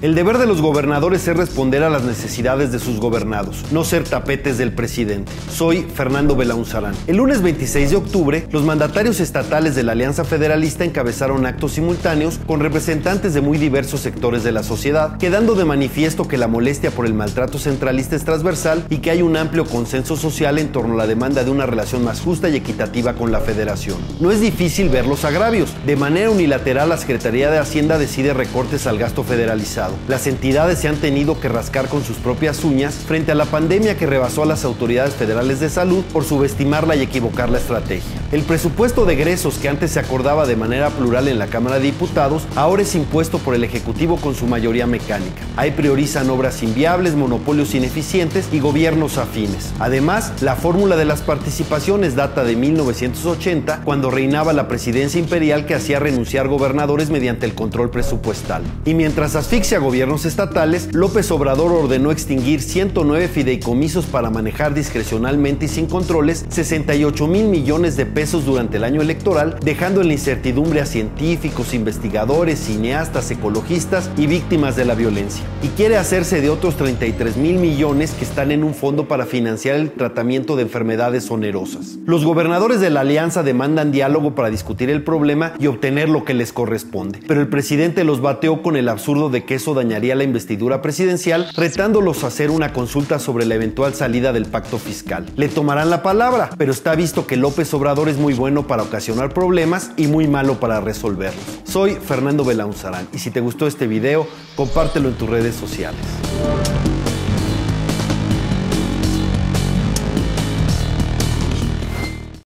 El deber de los gobernadores es responder a las necesidades de sus gobernados, no ser tapetes del presidente. Soy Fernando Belaunzarán. El lunes 26 de octubre, los mandatarios estatales de la Alianza Federalista encabezaron actos simultáneos con representantes de muy diversos sectores de la sociedad, quedando de manifiesto que la molestia por el maltrato centralista es transversal y que hay un amplio consenso social en torno a la demanda de una relación más justa y equitativa con la federación. No es difícil ver los agravios. De manera unilateral, la Secretaría de Hacienda decide recortes al gasto federalizado las entidades se han tenido que rascar con sus propias uñas frente a la pandemia que rebasó a las autoridades federales de salud por subestimarla y equivocar la estrategia. El presupuesto de egresos que antes se acordaba de manera plural en la Cámara de Diputados ahora es impuesto por el Ejecutivo con su mayoría mecánica. Ahí priorizan obras inviables, monopolios ineficientes y gobiernos afines. Además, la fórmula de las participaciones data de 1980, cuando reinaba la presidencia imperial que hacía renunciar gobernadores mediante el control presupuestal. Y mientras asfixia gobiernos estatales, López Obrador ordenó extinguir 109 fideicomisos para manejar discrecionalmente y sin controles 68 mil millones de pesos durante el año electoral, dejando en la incertidumbre a científicos, investigadores, cineastas, ecologistas y víctimas de la violencia. Y quiere hacerse de otros 33 mil millones que están en un fondo para financiar el tratamiento de enfermedades onerosas. Los gobernadores de la alianza demandan diálogo para discutir el problema y obtener lo que les corresponde, pero el presidente los bateó con el absurdo de que eso dañaría la investidura presidencial, retándolos a hacer una consulta sobre la eventual salida del pacto fiscal. Le tomarán la palabra, pero está visto que López Obrador es muy bueno para ocasionar problemas y muy malo para resolverlos. Soy Fernando Belaunzarán y si te gustó este video, compártelo en tus redes sociales.